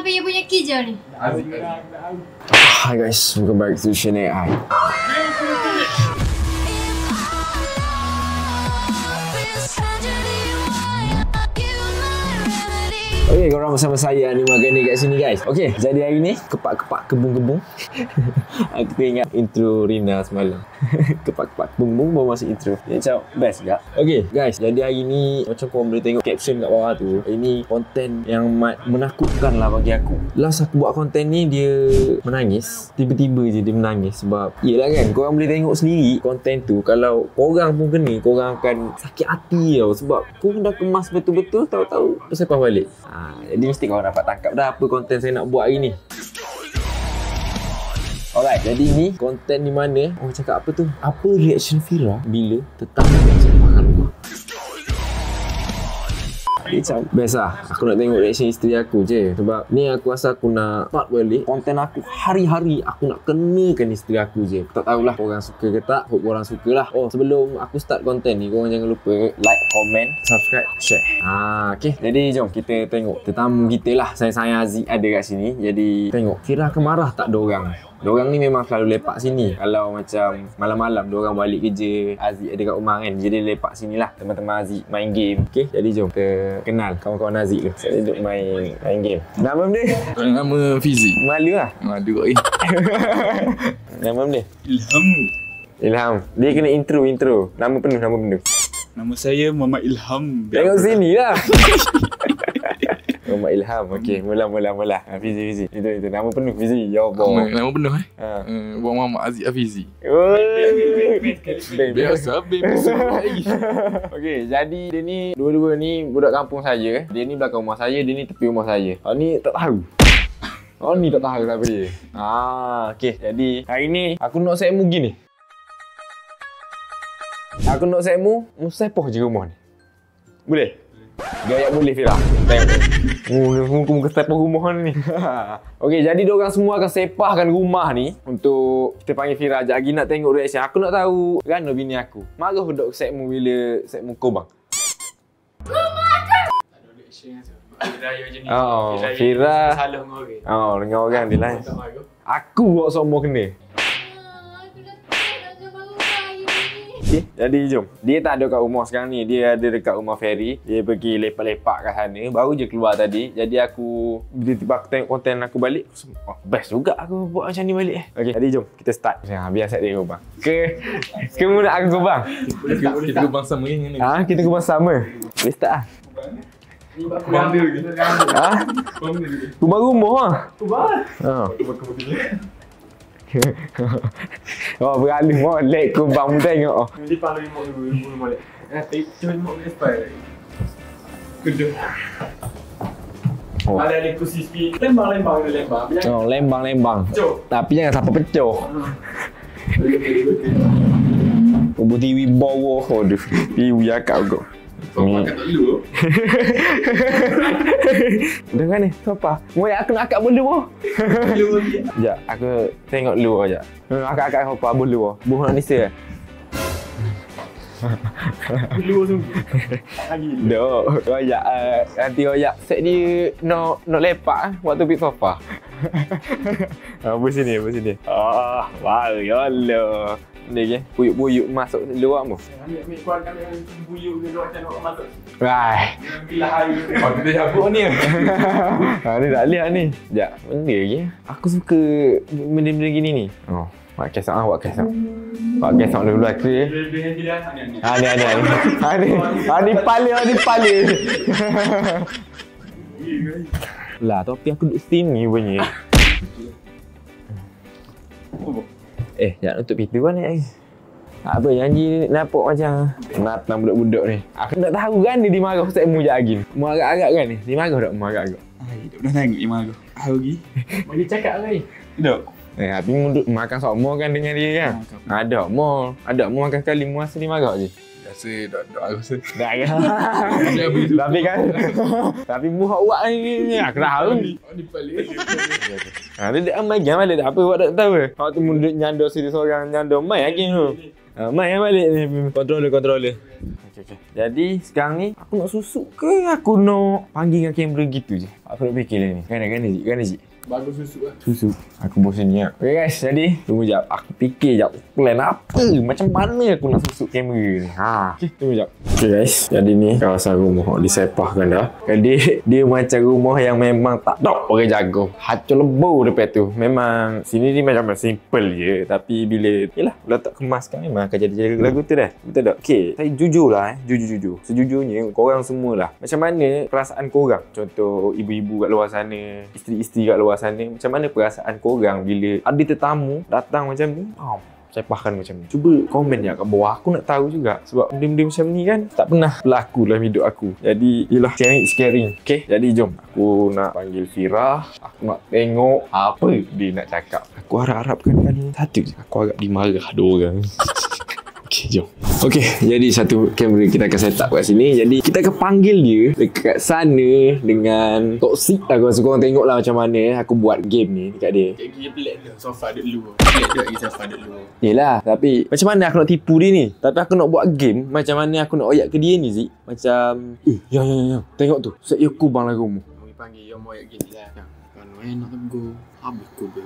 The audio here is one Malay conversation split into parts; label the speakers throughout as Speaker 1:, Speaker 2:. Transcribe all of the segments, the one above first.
Speaker 1: sampai dia punya kerja ni?
Speaker 2: Hi guys, welcome back to Shane AI. Okay, korang bersama saya Ani Magani kat sini guys. Okay, jadi hari ni kepak-kepak kebung-kebung. Aku teringat intro Rina semalam. kepak-kepak kebung-kebung baru masuk intro. Dia macam best juga. Okay guys, jadi hari ni macam korang boleh tengok caption kat bawah tu. Ini konten yang menakutkan lah bagi aku. Last aku buat konten ni dia menangis. Tiba-tiba je dia menangis sebab Yelah kan, korang boleh tengok sendiri konten tu. Kalau korang pun kena, korang akan sakit hati tau. Sebab korang dah kemas betul-betul, tahu-tahu tersepas balik. Ha, jadi mesti korang dapat tangkap dah apa konten saya nak buat hari ni. Alright, jadi ni konten di mana orang cakap apa tu? Apa reaction Fira bila tetangga Best lah. Aku nak tengok reaction isteri aku je. Sebab ni aku rasa aku nak Start balik. Konten aku hari-hari Aku nak kenakan isteri aku je. Tak tahulah Korang suka ke tak. Hope korang suka lah. Oh sebelum aku start konten ni Korang jangan lupa Like, comment, subscribe, share. Ah, Okay Jadi jom kita tengok Tetamu kita lah. Saya-saya Aziz ada kat sini. Jadi tengok Fira akan marah tak dorang Diorang ni memang selalu lepak sini Kalau macam malam-malam Diorang balik kerja Aziz ada kat rumah kan Jadi dia lepak sini lah Teman-teman Aziz main game Okay jadi jom kita kenal kawan-kawan Aziz tu Saya duduk main main game Nama dia?
Speaker 3: Nama Fizi.
Speaker 2: Malu lah
Speaker 3: Aduh eh.
Speaker 2: Nama dia?
Speaker 3: Ilham.
Speaker 2: Ilham Dia kena intro intro Nama penuh nama penuh
Speaker 3: Nama saya Muhammad Ilham.
Speaker 2: Tengok sini lah Muhammad Ilham Okay mula mula mula ha, Fizi Fizi Itu itu nama penuh Fizi Ya
Speaker 3: Nama,
Speaker 2: Allah
Speaker 3: nama penuh eh.
Speaker 2: ha.
Speaker 3: Uh, Buat Muhammad Aziz Afizi.
Speaker 2: Oi.
Speaker 3: Biasa biasa.
Speaker 2: Okey, jadi dia ni dua-dua ni budak kampung saya. Dia ni belakang rumah saya, dia ni tepi rumah saya. Oh ni tak tahu. Oh ni tak tahu siapa dia. Ah, okey. Jadi hari ni aku nak semu gini. Aku nak semu, musepoh je rumah ni. Boleh? Gaya boleh Fira. Tengok. Oh, muka muka sepoh rumah ni. Okey, jadi dia orang semua akan sepahkan rumah ni untuk kita panggil Fira ajak lagi nak tengok reaction. Aku nak tahu kan bini aku. Marah dok semu bila semu kobang. Oh, Fira.
Speaker 4: Salah dengan orang.
Speaker 2: Oh, dengan orang dia lain.
Speaker 4: Tak.
Speaker 2: Aku buat semua kena. Okay, jadi jom. Dia tak ada kat rumah sekarang ni. Dia ada dekat rumah Ferry. Dia pergi lepak-lepak kat sana. Baru je keluar tadi. Jadi aku, bila tiba aku tengok konten aku balik, aku oh, best juga aku buat macam ni balik eh. Okay, jadi jom. Kita start. Ha, biar set dia kobang. Ke, ke mu nak aku kobang?
Speaker 3: Kita kita bangsa sama ni.
Speaker 2: Ha, kita kobang sama. Boleh start lah.
Speaker 3: Kubang dia lagi.
Speaker 2: Ha?
Speaker 3: Kubang dia.
Speaker 2: Kobang rumah lah.
Speaker 4: Kubang.
Speaker 2: Ha. Oh, beralih molek kobang mu tengok. Oh.
Speaker 4: Nanti paling limau dulu, limau molek. Eh, tapi cuma limau boleh spy. Kedua.
Speaker 2: Oh.
Speaker 4: Ada ada kursi speed. Lembang-lembang dia lembang.
Speaker 2: Oh, lembang-lembang. Tapi jangan sampai pecoh. Kubu TV bawah. Aduh. TV akak kau.
Speaker 3: Kau makan tak dulu.
Speaker 2: Dengar ni, siapa? Moy aku nak akak bulu. Sekejap, aku tengok dulu aja. Hmm, akak-akak siapa bulu. Buh nak nisa.
Speaker 4: Dulu sungguh. Lagi.
Speaker 2: Dok, royak uh, nanti royak set dia nak nak lepak ah waktu pergi sofa. ah, bu sini, bu sini. Ah, wow, ya Allah. Ni ke, buyuk-buyuk masuk luar mu.
Speaker 4: Ambil ambil kuat kami yang buyuk ke luar macam nak masuk.
Speaker 2: Right.
Speaker 4: Pilah hari.
Speaker 3: Oh, kita cabut ni.
Speaker 2: ha, ni tak lihat ni. Sekejap, benda lagi. Aku suka benda-benda gini ni. Oh, buat kesok ah, buat kesok. Buat kesok dulu aku ya.
Speaker 4: Dia dia dia ni ni.
Speaker 2: Ha ni ha ni ha ni. Ha ni. Ha ni pala, ha ni pala. lah, tapi aku duduk sini punya. Eh, jangan tutup pintu kan ni. Apa janji nampak macam natang budak-budak ni. Aku tak tahu kan dia dimarah Ustaz Mu je lagi. Mu agak-agak kan ni? Dimarah tak mu agak-agak?
Speaker 3: Tak pernah tengok Imam aku. Ah, lagi.
Speaker 4: Boleh cakap lagi.
Speaker 3: Tak.
Speaker 2: Eh, tapi mu duduk makan sama kan dengan dia kan? Ada mu. Ada mu makan sekali mu rasa dimarah je.
Speaker 3: Biasa tak tak aku rasa.
Speaker 2: Tak?
Speaker 3: Dia tu.
Speaker 2: Tapi kan Tapi mu hak buat ni, ni Aku dah tahu
Speaker 3: Oh, ni balik.
Speaker 2: ha, Dia dah main game balik Apa buat tak tahu ke Waktu mu duduk nyandor sini seorang Nyandor main lagi tu Uh, main balik ni controller controller. Okay, okay. Jadi sekarang ni aku nak susuk ke aku nak panggil dengan kamera gitu je. Aku nak fikir ni. Kan kan Zik, kan Zik.
Speaker 3: Bagus susu lah.
Speaker 2: Susu. Aku bosan ni. Okay guys, jadi tunggu jap. Aku fikir jap plan apa, macam mana aku nak susuk kamera ni. Ha. Okay, tunggu jap. Okay guys, jadi ni kawasan rumah disepahkan dah. Jadi dia macam rumah yang memang tak ada orang jaga. Hancur lebur depan tu. Memang sini ni macam simple je. Tapi bila, tak kemaskan memang akan jadi lagu tu dah. Betul tak? Okay, saya jujur lah eh. Jujur-jujur. Sejujurnya, korang semua lah. Macam mana perasaan korang? Contoh, ibu-ibu kat luar sana, isteri-isteri kat luar sana. Macam mana perasaan korang bila ada tetamu datang macam ni? Oh, sepahkan macam ni. Cuba komen je kat bawah. Aku nak tahu juga. Sebab benda-benda macam ni kan tak pernah berlaku dalam hidup aku. Jadi, yelah, is caring. Okay? Jadi, jom. Aku nak panggil Fira. Aku nak tengok apa dia nak cakap. Aku harap-harapkan kali ni satu je. Aku agak dimarah dua orang. Okay, jom. Okay, jadi satu kamera kita akan set up kat sini. Jadi, kita akan panggil dia dekat sana dengan toxic. Aku rasa korang tengok lah macam mana aku buat game ni dekat dia.
Speaker 3: Kayak gila pelik dia. Sofa duduk dulu. Pelik dia lagi sofa duduk dulu.
Speaker 2: Yelah, tapi macam mana aku nak tipu dia ni? Tapi aku nak buat game, macam mana aku nak oyak ke dia ni, Zik? Macam, eh, ya, ya, ya, ya. Tengok tu. Set you kubang lagu mu.
Speaker 3: Kami panggil yang mau ayak gini lah. Enak tak go. Habis kau ber.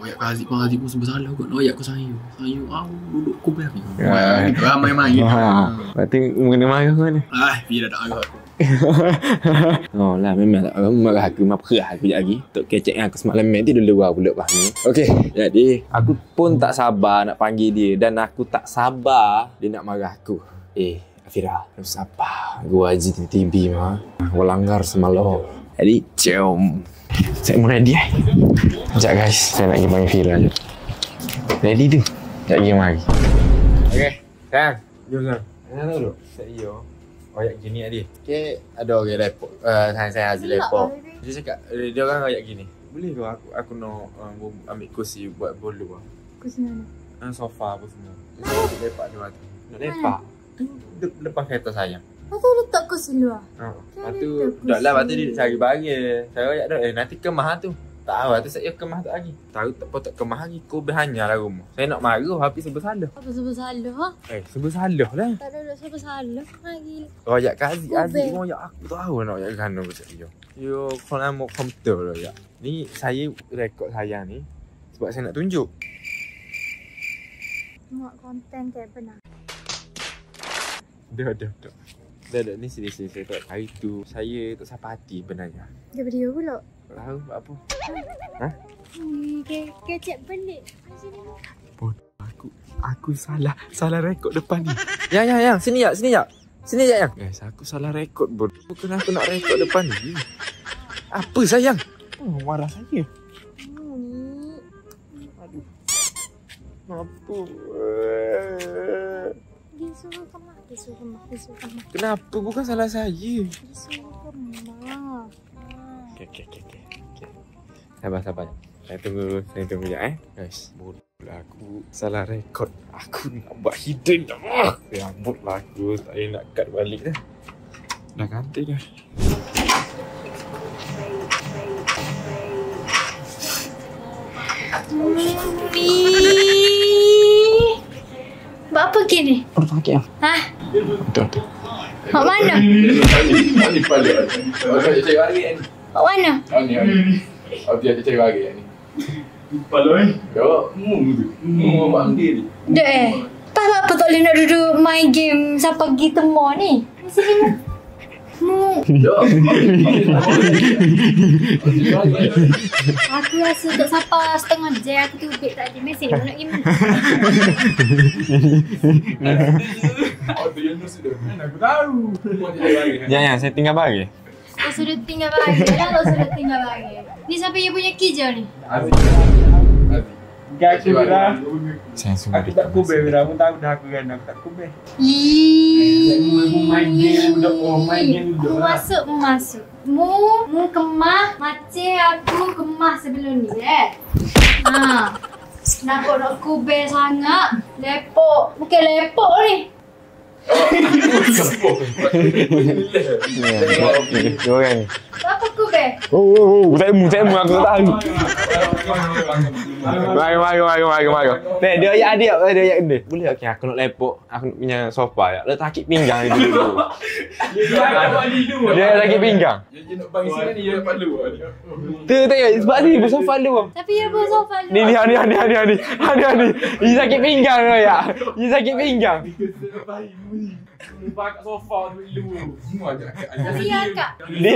Speaker 3: Oyak kazi pun kazi pun sebesalah kau. Oyak kau sayu. Sayu au duduk kau ber.
Speaker 2: Ya.
Speaker 3: Ramai main.
Speaker 2: Ha. Berarti mengenai marah kau ni.
Speaker 3: Ah, bila dah agak aku.
Speaker 2: oh lah memang tak aku marah aku mak perah aku sekejap lagi Tok kecek yang aku semalam nanti dulu luar pula bah ni Okey jadi aku pun tak sabar nak panggil dia Dan aku tak sabar dia nak marah aku Eh Afira Lu sabar Gua haji di TV mah Gua langgar semalam Jadi jom Saya mau ready eh Sekejap guys Saya nak pergi panggil Fira je Ready tu Sekejap lagi mari Okey Sayang Jom sayang Sayang tahu duk Saya Royak gini adik. Okay, ada orang lepok. Uh, saya saya Haziq lepok. Dia cakap, eh, dia orang royak gini. Boleh ke aku aku nak uh, ambil kursi buat bolu ah.
Speaker 1: Kursi mana?
Speaker 2: Uh, sofa apa semua. Nak lepak di waktu. Nak lepak. Tu lepas kereta sayang.
Speaker 1: Lepas tu letak kursi luar.
Speaker 2: Ha. Lepas
Speaker 1: Kan
Speaker 2: tu dah lah lepas tu dia cari barang. Saya royak dah. Eh nanti kemah tu. Tak tahu, tu saya kemah tak lagi. Tahu tak apa tak kemah lagi. Kau berhanya lah rumah. Saya nak marah habis sebab salah.
Speaker 1: Apa sebab salah ha?
Speaker 2: Eh, sebab salah lah.
Speaker 1: Tak ada sebab salah lagi.
Speaker 2: Royak ke Aziz
Speaker 1: Oh,
Speaker 2: Aziz
Speaker 1: babe.
Speaker 2: royak aku tak tahu nak royak kan macam dia Yo kau nak mau komputer royak Ni saya rekod saya ni Sebab saya nak tunjuk
Speaker 1: Tengok konten kayak benar.
Speaker 2: Dah dah dah Dah dah. Ni sini sini saya tak Hari tu saya tak sampai hati benarnya
Speaker 1: Dia video pula.
Speaker 2: Tak tahu buat apa?
Speaker 1: Hmm, ke kecek pelik. Sini.
Speaker 2: Aku aku salah salah rekod depan ni. Yang yang yang sini ya. Sini ya. Sini ya yang Guys aku salah rekod bro. Bukan aku nak rekod depan ni. Apa sayang? Oh marah saya.
Speaker 1: Hmm.
Speaker 2: Aduh. Apa
Speaker 1: Dia suruh kemah. Dia suruh kemah. Dia suruh kemah.
Speaker 2: Kenapa bukan salah saya
Speaker 1: Dia suruh kemah.
Speaker 2: Okay, okay, okay, okay. okay. Sabar, sabar. Saya tunggu, saya tunggu sekejap eh. Guys, bodoh aku salah rekod. Aku nak buat hidden dah. Ah, Rambut lah aku. Tak payah nak cut balik dah. Dah ganti dah.
Speaker 1: Ih. Buat apa gini?
Speaker 2: Aduh, sakit lah.
Speaker 1: Hah?
Speaker 2: Betul, betul.
Speaker 1: Mak mana?
Speaker 3: Ni pala. Aku nak cari bagi ni.
Speaker 1: Mak mana?
Speaker 3: Oh ni. Aku nak cari bagi ni.
Speaker 4: Kepala eh.
Speaker 3: Yo, mu tu. Mu panggil.
Speaker 1: Dek eh. Tak apa tak boleh nak duduk main game siapa pergi temu ni. Sini Aku rasa tak siapa setengah jam aku tu beg tak ada mesej nak.
Speaker 3: Oh tu sudah. Aku tahu.
Speaker 2: Ya, ya, saya tinggal bagi.
Speaker 1: Kau sudah tinggal bagi. Dah kau sudah tinggal bagi. Ni siapa yang punya kijau ni?
Speaker 4: Gak aku dah.
Speaker 2: Saya suruh
Speaker 4: Aku tak kubeh dah. Aku tahu dah aku kan. Aku tak kubeh. Main game duduk. Oh main game duduk
Speaker 1: Mu
Speaker 4: lah.
Speaker 1: masuk, mu masuk. Mu, mu kemah macam aku kemah sebelum ni eh. Ha. Nampak nak kubeh sangat. Lepok. Bukan lepok ni.
Speaker 2: Dua orang ni.
Speaker 1: Apa kubeh?
Speaker 2: Oh, oh, oh. Saya mu, saya mu. Aku tak tahu. Mari, mari, mari, mari, mari. Nek, dia ayat adik, dia ayat gede. Boleh tak aku nak lepok, aku nak punya sofa ya. Dia sakit pinggang ni dulu. Dia sakit pinggang.
Speaker 3: Dia nak bagi sini ni dia dapat lu.
Speaker 2: Tu tengok sebab ni ibu sofa lu.
Speaker 1: Tapi ya pun sofa
Speaker 2: Ni ni ni ni ni ni. Ni ni. Ini sakit pinggang tu ya. Ini sakit pinggang.
Speaker 4: Kat sofa tu lu.
Speaker 3: Semua je.
Speaker 1: Tapi ya kak.
Speaker 2: Dia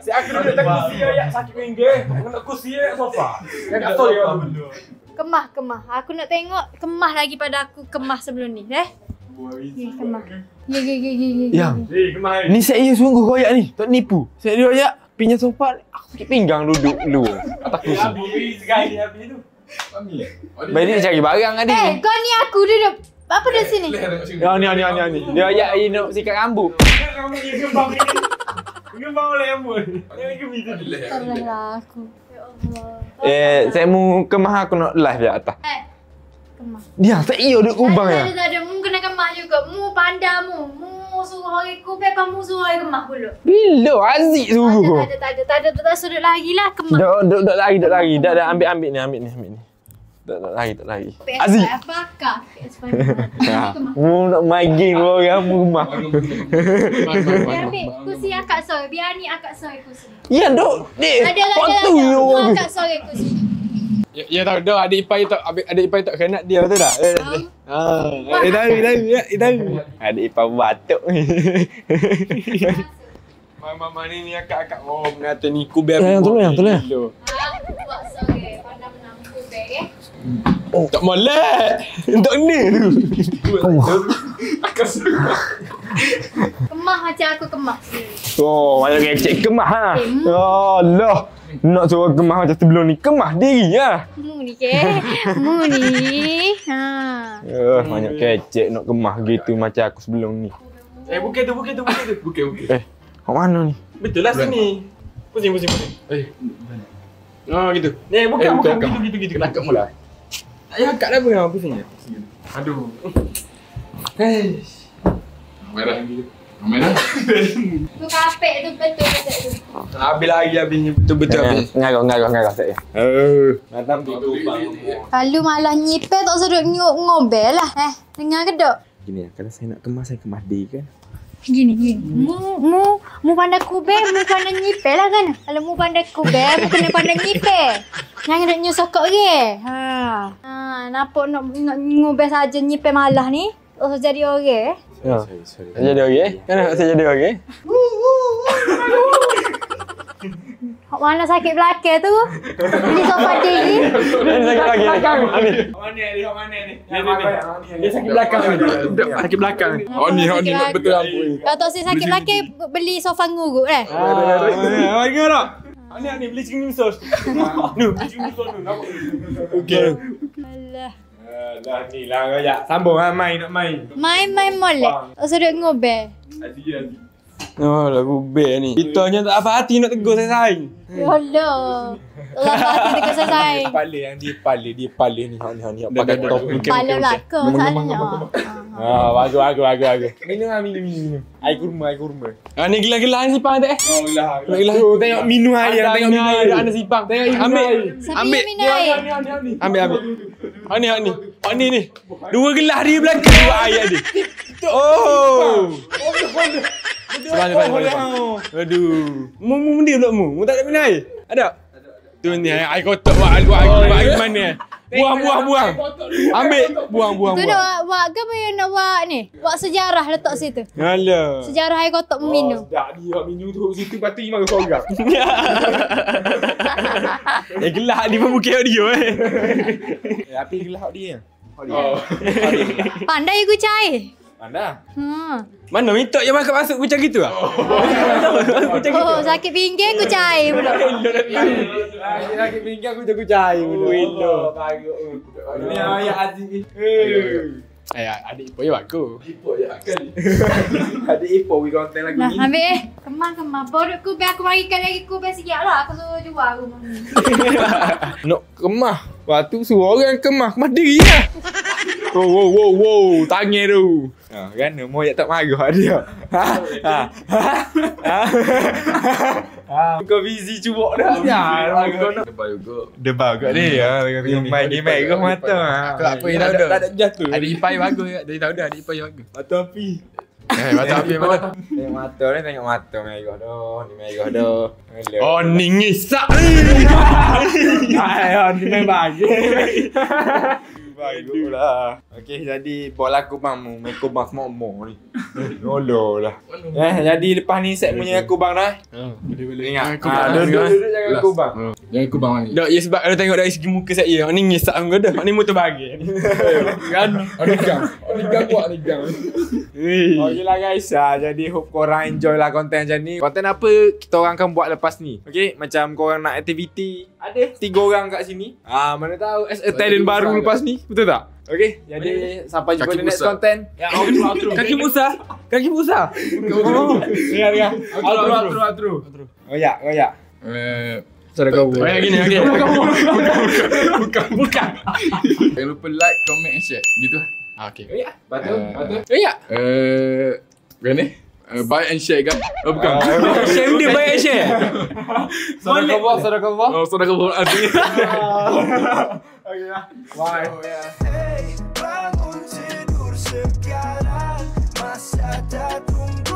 Speaker 4: Si aku nak tak kursi ayat sakit pinggir. Aku nak kursi ayat sofa. Kan tak tahu ya.
Speaker 1: Kemah, kemah. Aku nak tengok kemah lagi pada aku kemah sebelum ni. Eh? Ni kemah. Ye, ye.
Speaker 2: Yang
Speaker 4: Eh, kemah.
Speaker 2: Ni saya sungguh koyak ni. Tak nipu. Saya dia koyak pinjam sofa. Aku sakit pinggang duduk lu. Atas kursi.
Speaker 4: beri sekali habis tu.
Speaker 3: Kami eh.
Speaker 2: Baik dia cari barang
Speaker 1: Eh,
Speaker 2: adik.
Speaker 1: kau ni aku duduk. Apa sini?
Speaker 3: Leh tengok sini.
Speaker 2: Ya ni ni ni ni. Dia ayat ini nak sikat rambut.
Speaker 4: Kamu ni gembang ni. Gembang oleh rambut. Tu.
Speaker 3: Leh.
Speaker 1: Tolonglah aku. Ya Allah.
Speaker 2: Eh, saya mu kemah aku nak live di atas.
Speaker 1: Eh, kemah.
Speaker 2: Dia tak iya dia ubang
Speaker 1: Tak
Speaker 2: ya.
Speaker 1: ada, tak ada. Mu kena kemah juga. Mu pandamu. Mu suruh orang kubek, kamu suruh orang kemah pula.
Speaker 2: Bila Aziz
Speaker 1: Tak
Speaker 2: suruh.
Speaker 1: ada, tak ada, tak ada, tak ada, tak ada sudut lagi lah kemah.
Speaker 2: Dak dak lari dak lari. Dak dak ambil ambil ni ambil ni ambil ni. Dak dak lari dak lari.
Speaker 1: PS5
Speaker 2: Aziz.
Speaker 1: bakar. PS5
Speaker 2: Ya. Mu nak main game orang mu rumah.
Speaker 1: Biar ambil kursi akak sore. Biar ni akak sore kursi.
Speaker 2: Ya dok. Dek.
Speaker 1: Ada, ada, ada. ada. Mu akak sore kursi.
Speaker 3: Ya, ya tahu dah adik ipar tak adik adik ipar tak kena dia betul tak? Ah, eh tahu tahu ya, eh tahu.
Speaker 2: Adik ipar batuk ni.
Speaker 3: Mama mama ni ni akak-akak oh mengata ni kubel.
Speaker 2: Ya, yang tu lah, yang tu lah.
Speaker 1: Eh.
Speaker 3: Tak molek. Tak ni tu. Suka.
Speaker 1: Kemah macam aku kemah.
Speaker 2: Oh, banyak kecek kemah ha.
Speaker 1: Eh, mu.
Speaker 2: Allah. Nak suruh kemah macam sebelum ni. Kemah diri ya.
Speaker 1: Mu ni ke? Mu ni. Ha.
Speaker 2: Eh, banyak kecek nak kemah gitu macam aku sebelum ni.
Speaker 4: Eh, bukit tu, bukit tu, bukit tu.
Speaker 3: Okey okey.
Speaker 2: Eh, kat mana ni?
Speaker 4: Betul lah sini. Pusing, pusing, pusing.
Speaker 3: Eh. Ah gitu.
Speaker 4: Eh, bukan,
Speaker 3: Eh,
Speaker 4: bukan.
Speaker 3: bukan.
Speaker 4: Gitu, gitu, gitu.
Speaker 3: Kena akak mula.
Speaker 4: Ya, kat dah apa pusing je?
Speaker 3: Aduh. Hei. Merah. Merah.
Speaker 1: Tu kapek tu betul betul tu.
Speaker 4: Habis lagi habisnya betul-betul habis.
Speaker 2: Ngarau, ngarau, ngarau saya.
Speaker 3: Oh.
Speaker 4: Matam tu.
Speaker 1: Kalau malah nyipel tak sedut nyuk ngobel lah. Eh, dengar ke dok?
Speaker 2: Gini ya, kalau saya nak kemas, saya kemas diri kan.
Speaker 1: Gini, gini. Mu, mu, mu pandai kubel, mu pandai nyipel lah kan? Kalau mu pandai kubel, mu kena pandai nyipel. Jangan duk nyuk sokok ke? Ha. Ha, nampak nak, nak ngobel saja nyipel malah ni. Oh, jadi orang eh?
Speaker 2: Ya. Jadi okey. Kenapa saya jadi okey?
Speaker 1: Mana sakit belakang tu? Beli sofa diri.
Speaker 2: Ini sakit. Ambil.
Speaker 4: Mana ni? Mana ni? Dia sakit belakang ni.
Speaker 3: Sakit belakang. Oh ni, oh ni betul ni.
Speaker 1: Kalau tak saya sakit belakang, beli sofa nguruk eh.
Speaker 4: Ah, harga tak? Ni ni beli chicken sauce. Nu, beli chicken sauce nu. Nampak?
Speaker 3: Okey.
Speaker 1: Alah.
Speaker 4: Alah ni lah raya. Sambung ah main nak main.
Speaker 1: Main-main molek. Tak sedut ngobel.
Speaker 4: Asyik asyik.
Speaker 3: Oh, lagu bel ni. Kita nya tak apa hati nak tegur saya saing.
Speaker 1: Ya Allah. Allah hati dekat selesai.
Speaker 3: Kepala yang dia kepala, dia kepala ni. Ha ni, ha ni. Pakai top ni.
Speaker 1: Kepala belakang masalahnya.
Speaker 3: Ah, bagus, bagus, bagus, bagus. Minum ah, minum, minum, minum. Air kurma, air kurma. Ah, ni gelas-gelas ni pang tak eh?
Speaker 4: Oh lah.
Speaker 3: Gelas. Tu tengok minum air, tengok minum air. Ada sipang. Tengok ambil.
Speaker 1: Siapa
Speaker 3: Ambil.
Speaker 1: minum air?
Speaker 3: Ambil, ambil. Ha ni, ha ni. Ha ni ni. Dua gelas dia belakang dua air dia. Oh. Sebentar, sebentar, sebentar. Aduh. Mu mu mandi pula mu. Mu tak ada minum air. Ada? Tu ni air kotak buat air buat air buat air mana? Buang buang buang. Ambil buang buang
Speaker 1: Tu
Speaker 3: buang.
Speaker 1: nak buat ke apa yang nak buat ni? Buat sejarah letak situ.
Speaker 3: Alah.
Speaker 1: Sejarah air kotak meminum.
Speaker 3: Tak dia minum tu situ pati mari seorang. eh gelak dia pun bukit dia eh. Eh api gelak dia. Oh.
Speaker 1: Pandai aku cair.
Speaker 3: Mana?
Speaker 1: Ha.
Speaker 3: Mana minta yang masuk masuk macam gitu ah? Macam
Speaker 1: Oh, sakit pinggir aku cair pula.
Speaker 3: Sakit pinggang aku jago cair dulu. Oh, bagus. Ni ayah aziz ni. Eh, adik ipar ya aku. Ipar ya kan. Adik ipar we konten lagu
Speaker 1: Nah,
Speaker 3: ni.
Speaker 1: ambil eh. Kemah, kemah. Baru aku biar aku bagi lagi kubek sikit lah. Aku suruh jual rumah ni.
Speaker 3: Nak kemah. Waktu suruh orang kemah, kemah diri lah.
Speaker 2: Wow, wow, wow, wow. Tangan tu. Ha, kan? Mau tak marah dia. Ha. Ha. Ha. Ha. Kau busy cubok dah. Ya,
Speaker 3: Depan juga.
Speaker 2: Debal kat dia. Ha, main game kau mata. Ha.
Speaker 3: Aku tak apa,
Speaker 2: Tak
Speaker 3: dah
Speaker 2: ada- tak ada jatuh.
Speaker 3: Ada ipai bagus ya. Dari tahu dah ada ipai bagus.
Speaker 2: Mata api.
Speaker 3: Eh, mata api mana?
Speaker 2: Tengok mata ni, tengok mata merah dah. Ni merah dah. Hello.
Speaker 4: Oh, ni ngisak ni.
Speaker 2: Oh, ni main bagi. Bagus lah. Okey, jadi bola kubang mu, main kubang semua umur ni. Nolo lah. Eh, jadi lepas ni set punya kubang dah.
Speaker 4: Boleh, boleh.
Speaker 2: Ingat.
Speaker 3: kubang.
Speaker 2: Ah, duduk duduk jangan
Speaker 3: Last.
Speaker 2: kubang.
Speaker 3: Jangan kubang ni.
Speaker 4: Dok, ya sebab kalau tengok dari segi muka saya, ni ngisak kau dah. Ni motor bagi. Kan?
Speaker 3: Ada gang. Ada gang buat ada gang.
Speaker 2: Okey lah guys, ah, jadi hope korang enjoy lah konten macam ni. Konten apa kita orang akan buat lepas ni. Okey, macam korang nak aktiviti. Ada tiga orang kat sini. Ah, mana tahu as a talent baru lepas ni. Betul tak? Okey, jadi sampai jumpa di next konten. Ya, outro, outro.
Speaker 4: Kaki Musa. Kaki Musa.
Speaker 2: Oh, ya, ya.
Speaker 3: Outro, outro, outro.
Speaker 2: Oh ya, oh ya.
Speaker 3: Eh, cara kau.
Speaker 4: Oh, yang gini, okey. Bukan, bukan.
Speaker 3: Jangan lupa like, comment and share. Gitu lah. Ah, okay.
Speaker 2: Oh ya, batu,
Speaker 3: Eh,
Speaker 2: batu.
Speaker 4: Oh ya.
Speaker 3: Eh, Bukan ni? Uh, buy and share kan? Oh, bukan.
Speaker 4: Uh, share dia buy
Speaker 2: and share. Sadaqah Allah, Sadaqah Allah.
Speaker 3: Oh, Sadaqah Allah.
Speaker 2: Okay lah. Bye.
Speaker 3: Oh, hey, bangun tidur sekarang. Masa tak tunggu.